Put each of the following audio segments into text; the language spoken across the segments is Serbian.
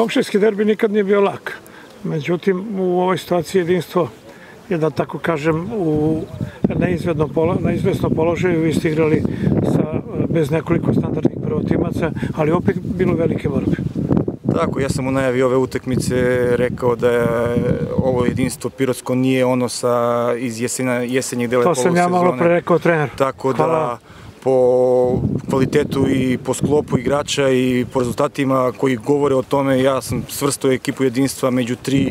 Komšijski derbi nikad nije bio lak. Međutim, u ovoj situaciji jedinstvo je da tako kažem u polo, neizvesno položaju vi ste igrali sa, bez nekoliko standardnih prvotimaca, ali opet bilo velike borbe. Tako, ja sam u najavi ove utakmice rekao da je ovo jedinstvo Pirotsko nije ono sa iz jesena, jesenjeg dela polusezone. To sam ja malo pre rekao trener. Tako da Hvala. Po kvalitetu i po sklopu igrača i po rezultatima koji govore o tome, ja sam svrstao ekipu jedinstva među tri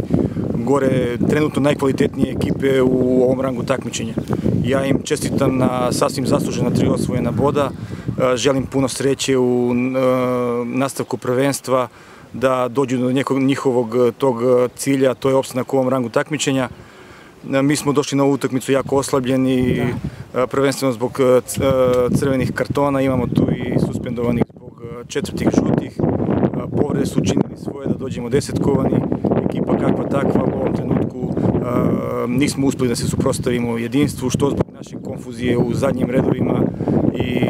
gore trenutno najkvalitetnije ekipe u ovom rangu takmičenja. Ja im čestitam na sasvim zaslužena tri osvojena boda, želim puno sreće u nastavku prvenstva, da dođu do nekog njihovog tog cilja, to je opstanak u ovom rangu takmičenja. Mi smo došli na ovu utakmicu jako oslabljeni, da. Prvenstveno zbog crvenih kartona, imamo tu i suspendovanih zbog četvrtih žutih, povrede su učinili svoje da dođemo desetkovani, ekipa kakva takva u ovom trenutku nismo uspeli da se suprostavimo jedinstvu, što zbog naše konfuzije u zadnjim redovima i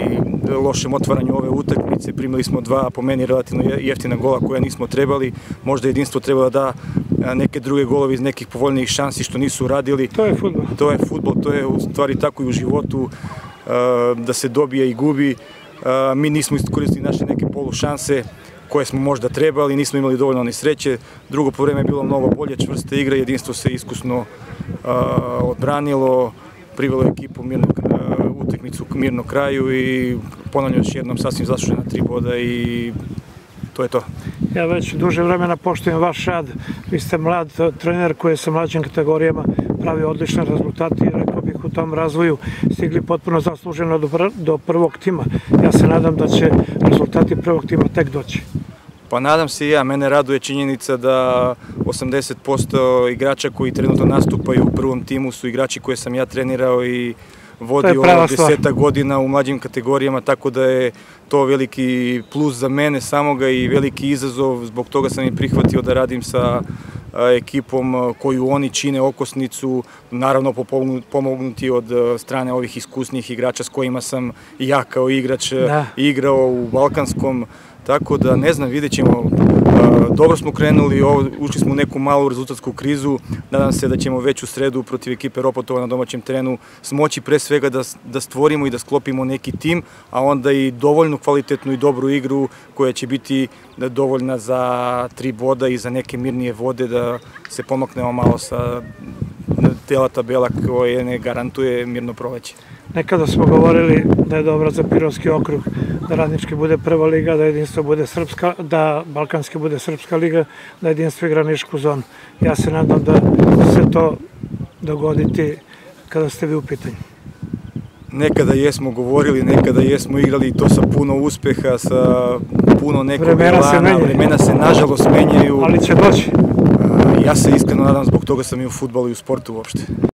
lošem otvaranju ove utakmice. Primili smo dva, po meni, relativno jeftina gola koja nismo trebali. Možda jedinstvo treba da neke druge golovi iz nekih povoljnijih šansi što nisu uradili. To je futbol. To je futbol, to je u stvari tako i u životu da se dobije i gubi. Mi nismo iskoristili naše neke polu šanse koje smo možda trebali, nismo imali dovoljno ni sreće. Drugo po vreme je bilo mnogo bolje, čvrste igre, jedinstvo se iskusno odbranilo, privelo ekipu mirnog utakmicu k mirnom kraju i ponavljam još jednom sasvim zaslužena tri boda i to je to. Ja već duže vremena poštujem vaš rad. Vi ste mlad trener koji je sa mlađim kategorijama pravio odlične rezultate i rekao bih u tom razvoju stigli potpuno zasluženo do, do prvog tima. Ja se nadam da će rezultati prvog tima tek doći. Pa nadam se i ja, mene raduje činjenica da 80% igrača koji trenutno nastupaju u prvom timu su igrači koje sam ja trenirao i vodio deseta godina u mlađim kategorijama, tako da je to veliki plus za mene samoga i veliki izazov, zbog toga sam i prihvatio da radim sa ekipom koju oni čine okosnicu, naravno pomognuti od strane ovih iskusnih igrača s kojima sam ja kao igrač da. igrao u Balkanskom, tako da ne znam, vidjet ćemo dobro smo krenuli, ušli smo u neku malu rezultatsku krizu, nadam se da ćemo već u sredu protiv ekipe Ropotova na domaćem terenu smoći pre svega da, da stvorimo i da sklopimo neki tim, a onda i dovoljnu kvalitetnu i dobru igru koja će biti dovoljna za tri boda i za neke mirnije vode da se pomaknemo malo sa tela tabela koje ne garantuje mirno proleće. Nekada smo govorili da je dobro za Pirovski okrug da Radnički bude prva liga, da jedinstvo bude srpska, da Balkanski bude srpska liga, da jedinstvo igra Nišku zonu. Ja se nadam da se to dogoditi kada ste vi u pitanju. Nekada jesmo govorili, nekada jesmo igrali to sa puno uspeha, sa puno nekog vremena se vremena se nažalost menjaju. Ali će doći. Ja se iskreno nadam zbog toga sam i u futbolu i u sportu uopšte.